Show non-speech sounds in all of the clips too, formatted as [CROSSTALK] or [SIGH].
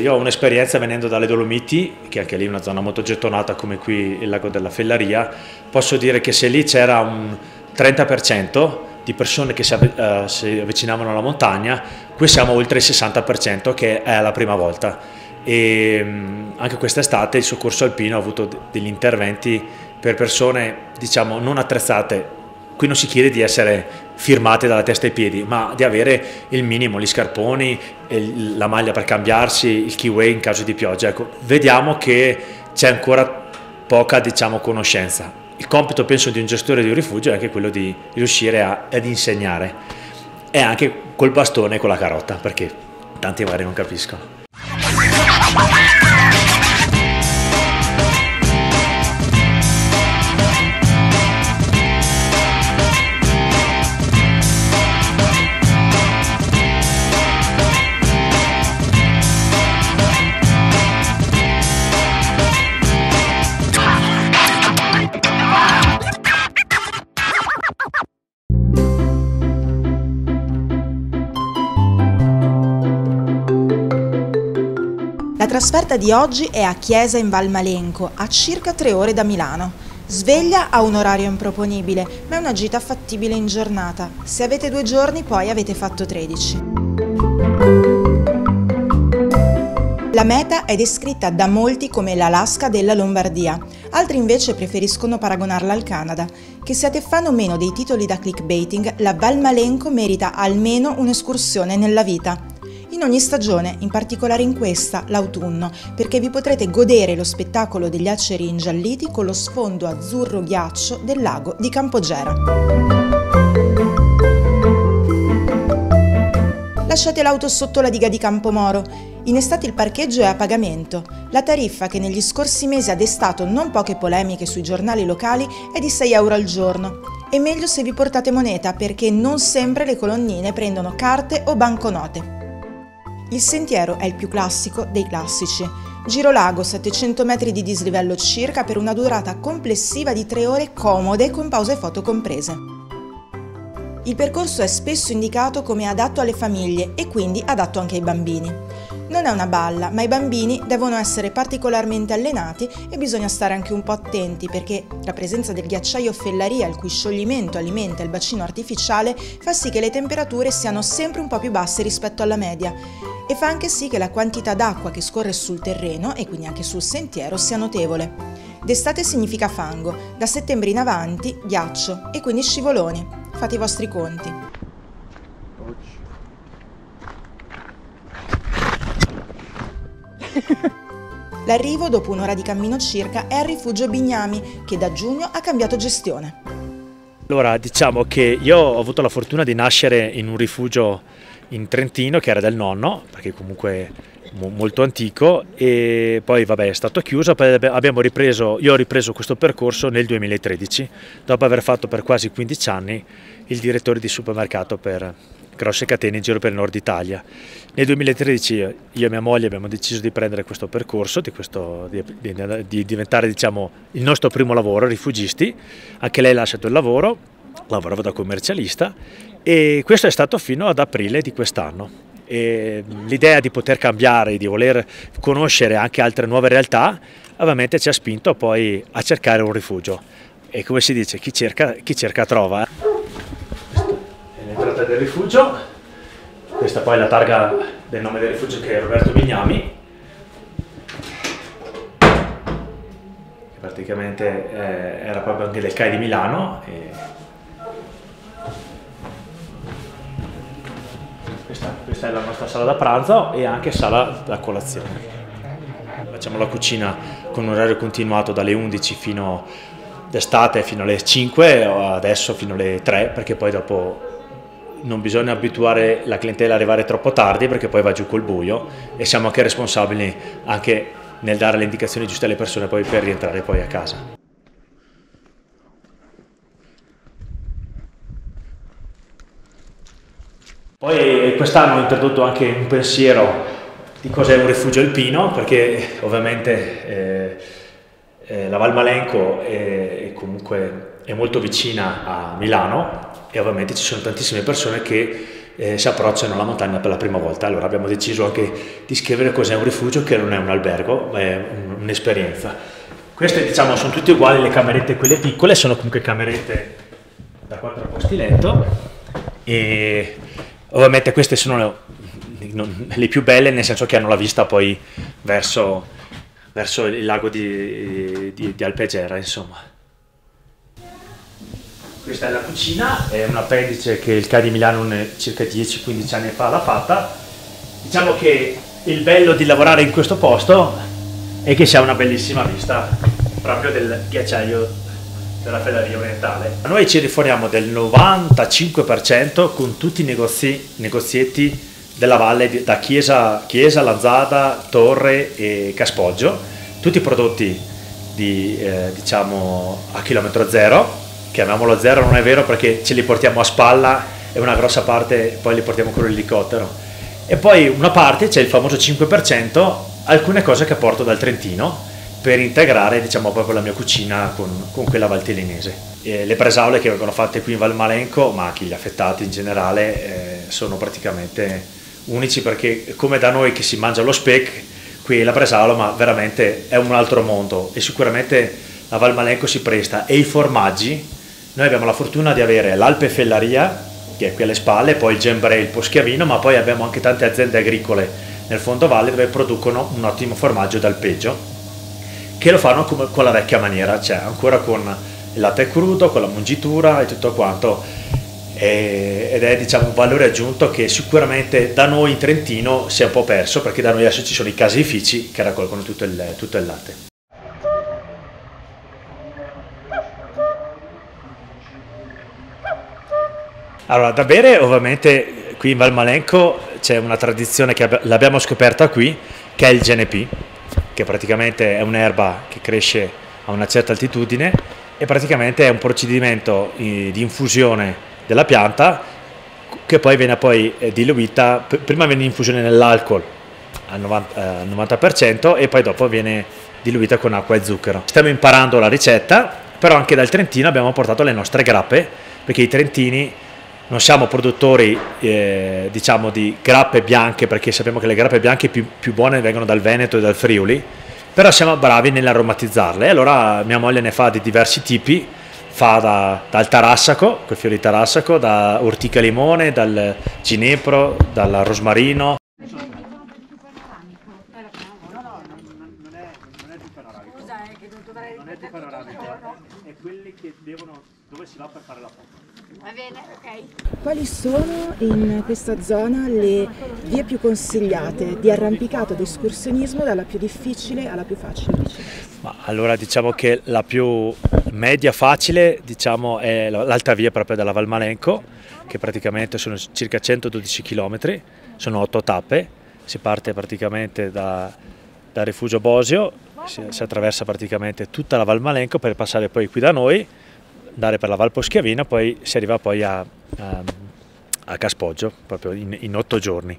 Io ho un'esperienza venendo dalle Dolomiti, che anche lì è una zona molto gettonata come qui il lago della Fellaria, posso dire che se lì c'era un 30% di persone che si, uh, si, avvicinavano alla montagna, qui siamo oltre il 60% che è la prima volta. E um, anche quest'estate il soccorso alpino ha avuto degli interventi per persone diciamo non attrezzate Qui non si chiede di essere firmate dalla testa ai piedi, ma di avere il minimo, gli scarponi, la maglia per cambiarsi, il keyway in caso di pioggia. Ecco, vediamo che c'è ancora poca diciamo, conoscenza. Il compito, penso, di un gestore di un rifugio è anche quello di riuscire a, ad insegnare, e anche col bastone e con la carota, perché tanti magari non capiscono. Trasferta di oggi è a Chiesa in Val Malenco, a circa tre ore da Milano. Sveglia ha un orario improponibile, ma è una gita fattibile in giornata. Se avete due giorni poi avete fatto 13. La meta è descritta da molti come l'Alaska della Lombardia, altri invece preferiscono paragonarla al Canada. Che siate fan o meno dei titoli da clickbaiting, la Val Malenco merita almeno un'escursione nella vita in ogni stagione, in particolare in questa, l'autunno, perché vi potrete godere lo spettacolo degli aceri ingialliti con lo sfondo azzurro ghiaccio del lago di Campogera. Lasciate l'auto sotto la diga di Campomoro. In estate il parcheggio è a pagamento. La tariffa, che negli scorsi mesi ha destato non poche polemiche sui giornali locali, è di 6 euro al giorno. E meglio se vi portate moneta perché non sempre le colonnine prendono carte o banconote. Il sentiero è il più classico dei classici. Giro lago 700 metri di dislivello circa per una durata complessiva di 3 ore comode con pause foto comprese. Il percorso è spesso indicato come adatto alle famiglie e quindi adatto anche ai bambini. Non è una balla, ma i bambini devono essere particolarmente allenati e bisogna stare anche un po' attenti perché la presenza del ghiacciaio Fellaria, il cui scioglimento alimenta il bacino artificiale, fa sì che le temperature siano sempre un po' più basse rispetto alla media e fa anche sì che la quantità d'acqua che scorre sul terreno e quindi anche sul sentiero sia notevole. D'estate significa fango, da settembre in avanti ghiaccio e quindi scivoloni. Fate i vostri conti. [LAUGHS] L'arrivo, dopo un'ora di cammino circa, è al rifugio Bignami, che da giugno ha cambiato gestione. Allora, diciamo che io ho avuto la fortuna di nascere in un rifugio in Trentino che era del nonno, perché comunque molto antico e poi vabbè è stato chiuso, poi abbiamo ripreso, io ho ripreso questo percorso nel 2013 dopo aver fatto per quasi 15 anni il direttore di supermercato per grosse catene in giro per il nord Italia. Nel 2013 io e mia moglie abbiamo deciso di prendere questo percorso, di, questo, di, di, di diventare diciamo, il nostro primo lavoro, rifugisti, anche lei ha lasciato il lavoro, lavorava da commercialista e questo è stato fino ad aprile di quest'anno. L'idea di poter cambiare, di voler conoscere anche altre nuove realtà, ovviamente ci ha spinto poi a cercare un rifugio. E come si dice, chi cerca, chi cerca trova. Questa è l'entrata del rifugio, questa poi è la targa del nome del rifugio che è Roberto Bignami, che praticamente eh, era proprio anche del CAI di Milano. Questa, questa, è la nostra sala da pranzo e anche sala da colazione. Facciamo la cucina con un orario continuato dalle 11 fino d'estate fino alle 5 o adesso fino alle 3 perché poi dopo non bisogna abituare la clientela ad arrivare troppo tardi perché poi va giù col buio e siamo anche responsabili anche nel dare le indicazioni giuste alle persone poi per rientrare poi a casa. Poi quest'anno ho introdotto anche un pensiero di cos'è un rifugio alpino, perché ovviamente eh, eh, la Val Malenco è, è, comunque è molto vicina a Milano e ovviamente ci sono tantissime persone che eh, si approcciano alla montagna per la prima volta. Allora abbiamo deciso anche di scrivere cos'è un rifugio, che non è un albergo, ma è un'esperienza. Queste diciamo sono tutte uguali, le camerette quelle piccole, sono comunque camerette da quattro posti letto e ovviamente queste sono le più belle nel senso che hanno la vista poi verso, verso il lago di, di, di Alpegera insomma. Questa è la cucina, è un appendice che il CA di Milano circa 10-15 anni fa l'ha fatta. Diciamo che il bello di lavorare in questo posto è che si ha una bellissima vista proprio del ghiacciaio della Felleria Orientale. Noi ci rifoniamo del 95% con tutti i negozi, negozietti della valle da Chiesa, Chiesa, Lanzada, Torre e Caspoggio, tutti prodotti di, eh, diciamo a chilometro zero chiamiamolo zero non è vero perché ce li portiamo a spalla e una grossa parte poi li portiamo con l'elicottero. E poi una parte c'è il famoso 5%, alcune cose che porto dal Trentino per integrare diciamo proprio la mia cucina con, con quella valtellinese. Le presaule che vengono fatte qui in Valmalenco, ma anche gli affettati in generale, eh, sono praticamente unici perché come da noi che si mangia lo speck, qui la presaula ma veramente è un altro mondo e sicuramente la Valmalenco si presta e i formaggi noi abbiamo la fortuna di avere l'Alpe Fellaria, che è qui alle spalle, poi il Gembre, il Poschiavino, ma poi abbiamo anche tante aziende agricole nel fondovalle dove producono un ottimo formaggio d'alpeggio, che lo fanno come con la vecchia maniera, cioè ancora con il latte crudo, con la mungitura e tutto quanto. Ed è diciamo, un valore aggiunto che sicuramente da noi in Trentino si è un po' perso perché da noi adesso ci sono i caseifici che raccolgono tutto il, tutto il latte. Allora, da bere ovviamente qui in Valmalenco c'è una tradizione che l'abbiamo scoperta qui, che è il GNP, che praticamente è un'erba che cresce a una certa altitudine e praticamente è un procedimento di infusione della pianta che poi viene poi eh, diluita, prima viene in infusione nell'alcol al 90%, e poi dopo viene diluita con acqua e zucchero. Stiamo imparando la ricetta, però anche dal Trentino abbiamo portato le nostre grappe, perché i trentini non siamo produttori eh, diciamo di grappe bianche perché sappiamo che le grappe bianche più, più, buone vengono dal Veneto e dal Friuli però siamo bravi nell'aromatizzarle allora mia moglie ne fa di diversi tipi fa da, dal tarassaco, quel fiore di tarassaco, da ortica limone, dal ginepro, dal rosmarino. Non è più panoramico, è quelli che devono, dove si va per fare la foto. Va bene, ok. Quali sono in questa zona le vie più consigliate di arrampicato, di escursionismo, dalla più difficile alla più facile? Ma allora diciamo che la più media facile diciamo, è l'alta via proprio della Valmalenco, che praticamente sono circa 112 km, sono 8 tappe, si parte praticamente da, dal rifugio Bosio, si, si attraversa praticamente tutta la Valmalenco per passare poi qui da noi andare per la Val Poschiavina, poi si arriva poi a, a, a Caspoggio, proprio in, in, otto giorni.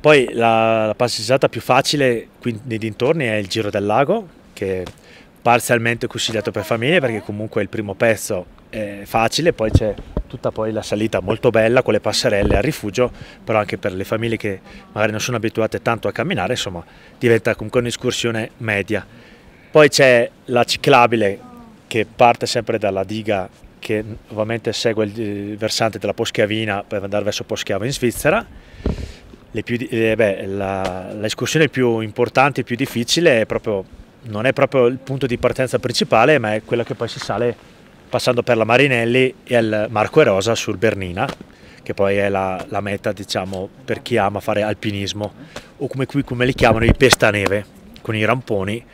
Poi la, la passeggiata più facile qui nei dintorni è il Giro del Lago, che parzialmente consigliato per famiglie perché comunque il primo pezzo è facile, poi c'è tutta poi la salita molto bella con le passerelle al rifugio, però anche per le famiglie che magari non sono abituate tanto a camminare, insomma diventa comunque un'escursione media. Poi c'è la ciclabile che parte sempre dalla diga che ovviamente segue il versante della Poschiavina per andare verso Poschiavo in Svizzera. l'escursione più importante e più difficile è proprio, non è proprio il punto di partenza principale, ma è quella che poi si sale passando per la Marinelli e il Marco Erosa sul Bernina, che poi è la, la meta diciamo, per chi ama fare alpinismo, o come qui come li chiamano i pestaneve, con i ramponi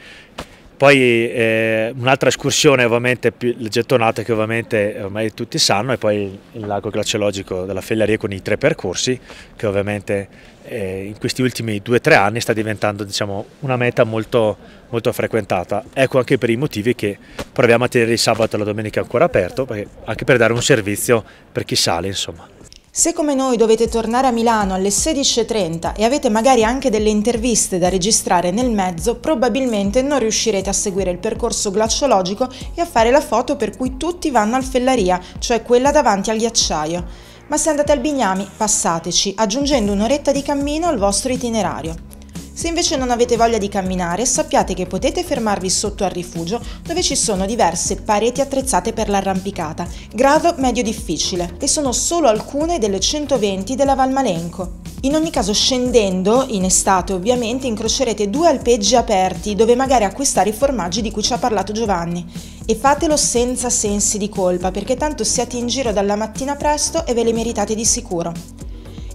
poi eh, un'altra escursione ovviamente più gettonata che ovviamente ormai tutti sanno è poi il lago glaciologico della Felleria con i tre percorsi che ovviamente eh, in questi ultimi due o tre anni sta diventando diciamo, una meta molto, molto frequentata. Ecco anche per i motivi che proviamo a tenere il sabato e la domenica ancora aperto, anche per dare un servizio per chi sale insomma. Se come noi dovete tornare a Milano alle 16.30 e avete magari anche delle interviste da registrare nel mezzo, probabilmente non riuscirete a seguire il percorso glaciologico e a fare la foto per cui tutti vanno al Fellaria, cioè quella davanti al ghiacciaio. Ma se andate al Bignami, passateci, aggiungendo un'oretta di cammino al vostro itinerario. Se invece non avete voglia di camminare, sappiate che potete fermarvi sotto al rifugio dove ci sono diverse pareti attrezzate per l'arrampicata, grado medio difficile, e sono solo alcune delle 120 della Val Malenco. In ogni caso scendendo, in estate ovviamente, incrocerete due alpeggi aperti dove magari acquistare i formaggi di cui ci ha parlato Giovanni. E fatelo senza sensi di colpa perché tanto siete in giro dalla mattina presto e ve le meritate di sicuro.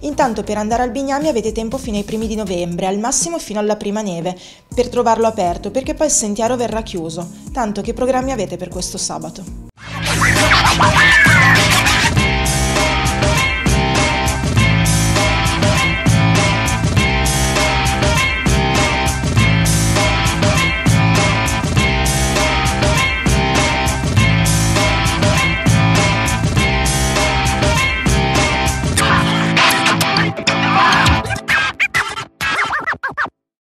Intanto per andare al Bignami avete tempo fino ai primi di novembre, al massimo fino alla prima neve, per trovarlo aperto, perché poi il sentiero verrà chiuso. Tanto che programmi avete per questo sabato?